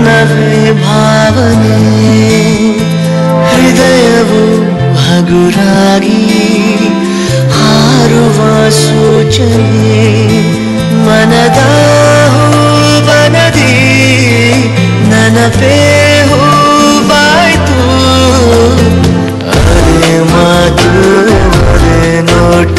ಬಣ್ಣವೇ ಭಾವನೆ ಹೃದಯವು ಹಗುರಾಗಿ ಹಾರುವ ಸೂಚನೆ ಮನದ ಬನದಿ ನನಪೇ ಹೂವಾಯ್ತು ಅರೆ ಮಾತು ನೋಟ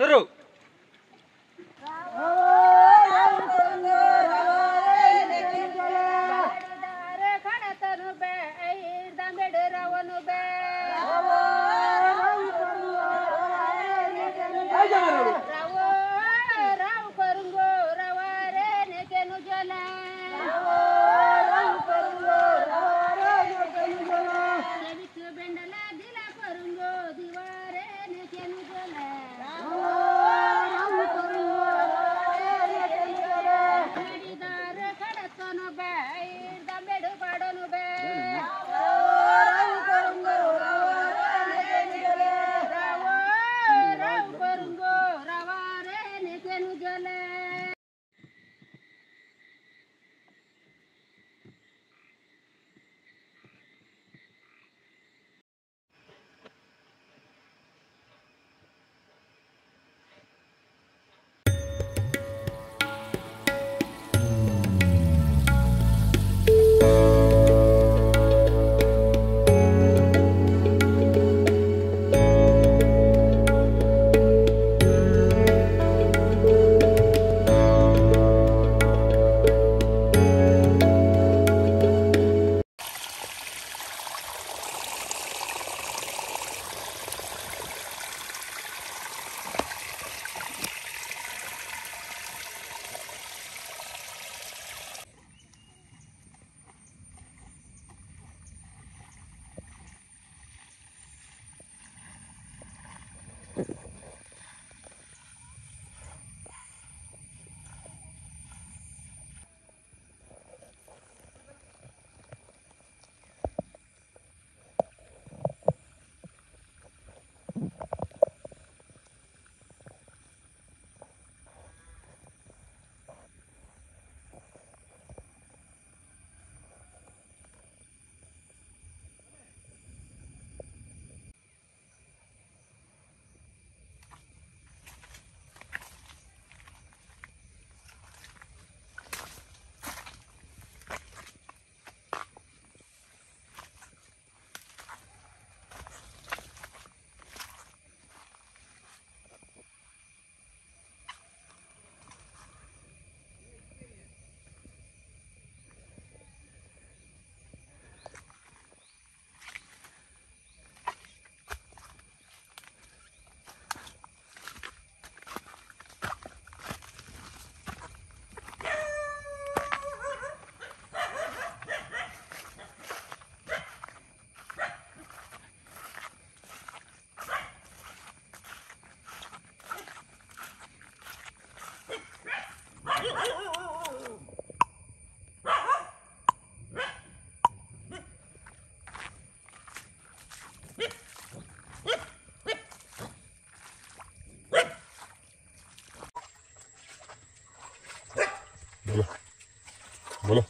suruh. Mm-hmm. બોલો. બોલો.